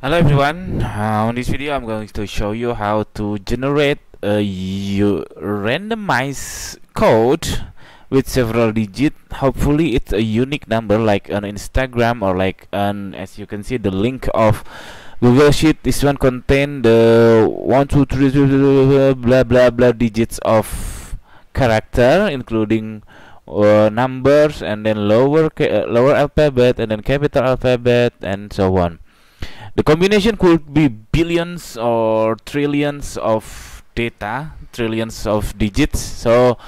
Hello everyone, uh, on this video I'm going to show you how to generate a randomized code with several digits. Hopefully it's a unique number like on Instagram or like an as you can see the link of Google Sheet. This one contain the one two three blah blah blah digits of character including uh, numbers and then lower uh, lower alphabet and then capital alphabet and so on the combination could be billions or trillions of data trillions of digits. So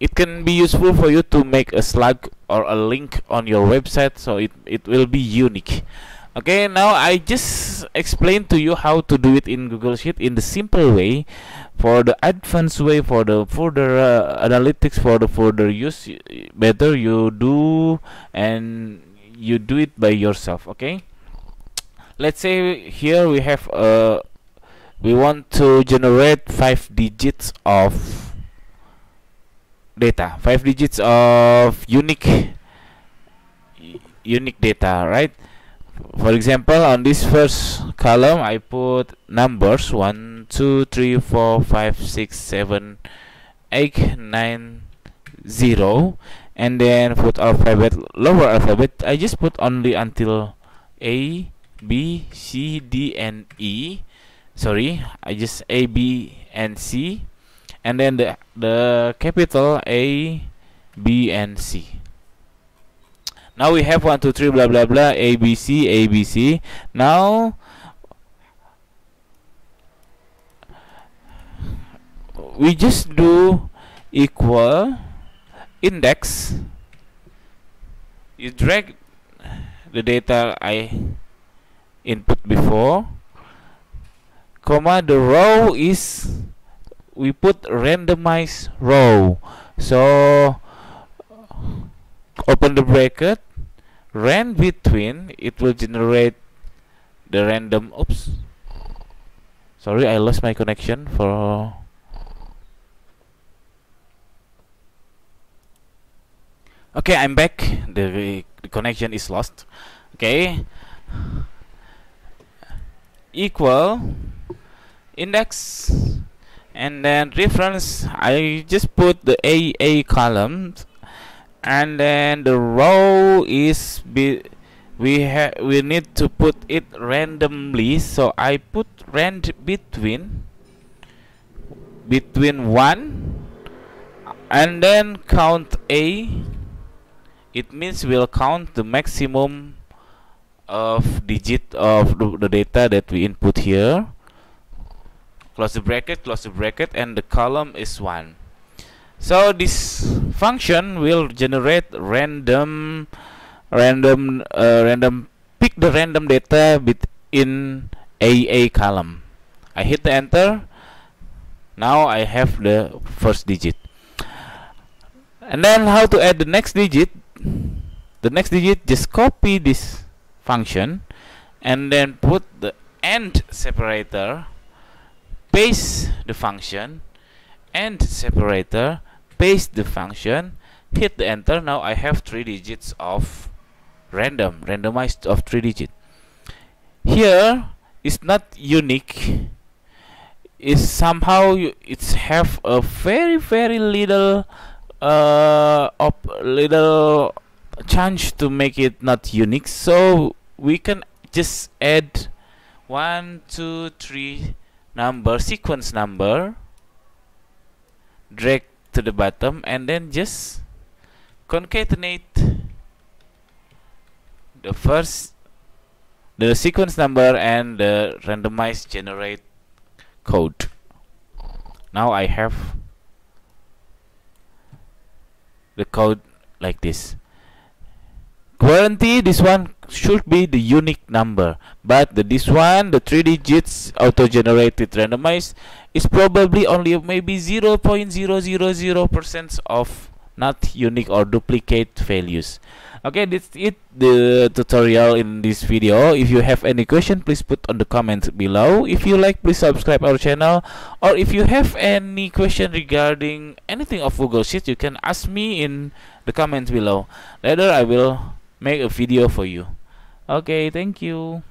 it can be useful for you to make a slug or a link on your website so it, it will be unique. Okay now I just explained to you how to do it in Google Sheet in the simple way. For the advanced way for the further uh, analytics for the further use better you do and you do it by yourself okay let's say here we have uh we want to generate five digits of data. Five digits of unique unique data right? For example on this first column I put numbers 1 2 3 4 5 6 7 8 9 0 and then put alphabet lower alphabet. I just put only until A B C D and E. Sorry I just A B and C. And then the the capital A B and C. Now we have one two three blah blah blah A B C A B C. Now we just do equal index. You drag the data I input before. Comma the row is we put randomize row. So open the bracket. Rand between it will generate the random oops. Sorry I lost my connection for okay I'm back. The, the connection is lost. Okay equal index and then reference I just put the AA columns and then the row is be we have we need to put it randomly. So I put rand between between 1 and then count A. It means we'll count the maximum of digit of the, data that we input here. Close the bracket close the bracket and the column is 1 so this function will generate random random uh, random pick the random data within AA column. I hit the enter. Now I have the first digit. And then how to add the next digit? The next digit just copy this function and then put the end separator paste the function end separator paste the function hit the enter. Now I have three digits of random randomized of three digit. Here is not unique. Is somehow it's have a very very little uh op little chance to make it not unique. So we can just add one two three number sequence number drag to the bottom and then just concatenate the first the sequence number and the randomized generate code. Now I have the code like this guarantee this one should be the unique number but the, this one the three digits auto generated randomized is probably only maybe 0.000 percent of not unique or duplicate values okay that's it the tutorial in this video. If you have any question please put on the comment below. If you like please subscribe our channel. Or if you have any question regarding anything of google sheet you can ask me in the comments below. Later i will make a video for you. Okay thank you